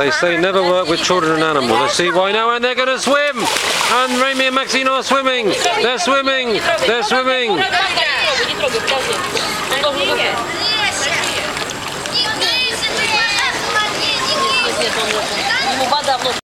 They say never work with children and animals. I see why now, and they're going to swim. And Rayme and Maxim are swimming. They're swimming. They're swimming. They're swimming.